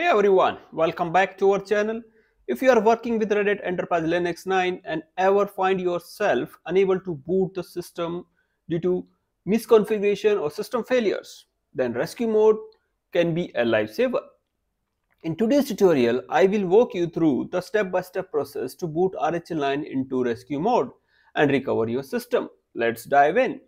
Hey everyone, welcome back to our channel. If you are working with Red Hat Enterprise Linux 9 and ever find yourself unable to boot the system due to misconfiguration or system failures, then rescue mode can be a lifesaver. In today's tutorial, I will walk you through the step-by-step -step process to boot RHEL9 into rescue mode and recover your system. Let's dive in.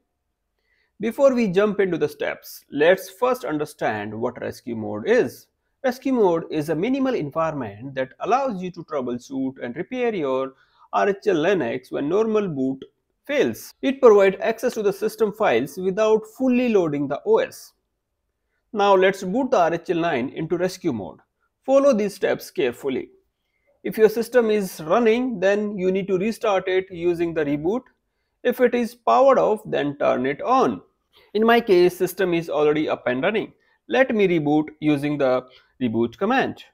Before we jump into the steps, let's first understand what rescue mode is. Rescue mode is a minimal environment that allows you to troubleshoot and repair your RHEL Linux when normal boot fails. It provides access to the system files without fully loading the OS. Now let's boot the RHEL 9 into rescue mode. Follow these steps carefully. If your system is running, then you need to restart it using the reboot. If it is powered off, then turn it on. In my case, system is already up and running. Let me reboot using the reboot command.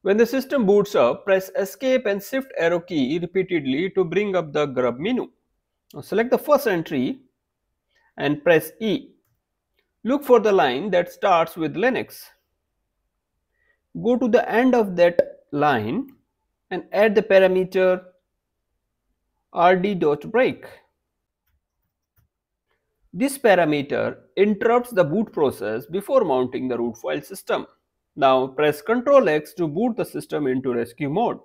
When the system boots up, press escape and shift arrow key repeatedly to bring up the grub menu. Now select the first entry and press E. Look for the line that starts with Linux. Go to the end of that line and add the parameter rd.break. This parameter interrupts the boot process before mounting the root file system. Now press Ctrl X to boot the system into rescue mode.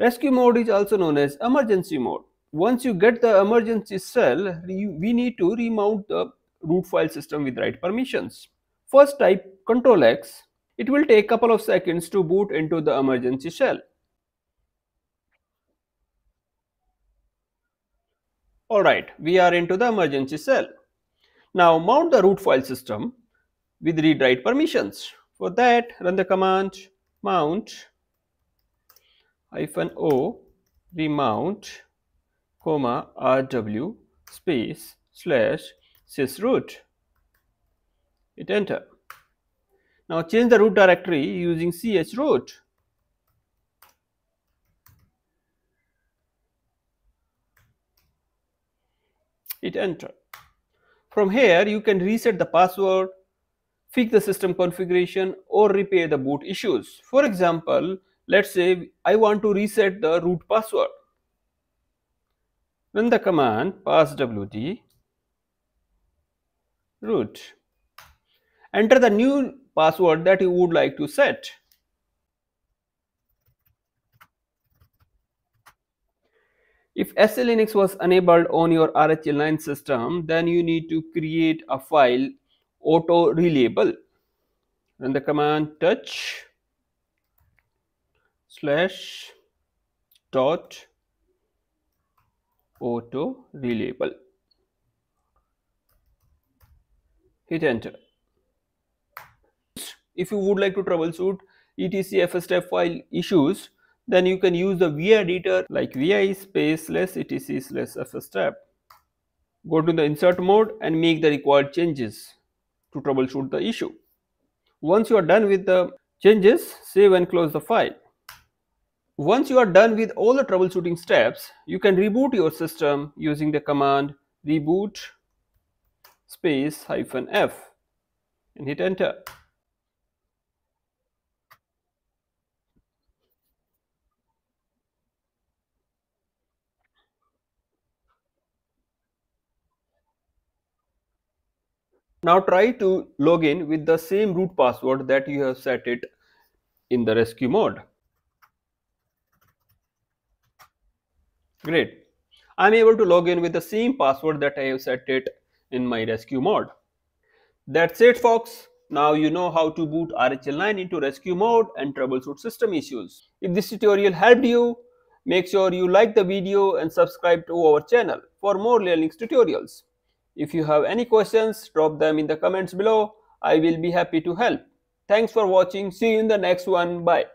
Rescue mode is also known as emergency mode. Once you get the emergency shell, we need to remount the root file system with write permissions. First type Ctrl X. It will take a couple of seconds to boot into the emergency shell. Alright, we are into the emergency shell. Now mount the root file system with read write permissions. For that, run the command mount hyphen o remount comma rw space slash sysroot. Hit enter. Now change the root directory using chroot. Hit enter. From here, you can reset the password, fix the system configuration or repair the boot issues. For example, let's say I want to reset the root password. Run the command passwd root. Enter the new password that you would like to set. If SELinux was enabled on your RHEL9 system, then you need to create a file autorelabel. Run the command touch slash dot autorelabel. Hit enter. If you would like to troubleshoot etc fstab file issues, then you can use the vi editor like vi space slash etc slash fstab. Go to the insert mode and make the required changes to troubleshoot the issue. Once you are done with the changes, save and close the file. Once you are done with all the troubleshooting steps, you can reboot your system using the command reboot space hyphen f and hit enter. Now try to log in with the same root password that you have set it in the rescue mode. Great. I'm able to log in with the same password that I have set it in my rescue mode. That's it folks. Now you know how to boot RHEL9 into rescue mode and troubleshoot system issues. If this tutorial helped you, make sure you like the video and subscribe to our channel for more Linux tutorials. If you have any questions, drop them in the comments below. I will be happy to help. Thanks for watching. See you in the next one. Bye.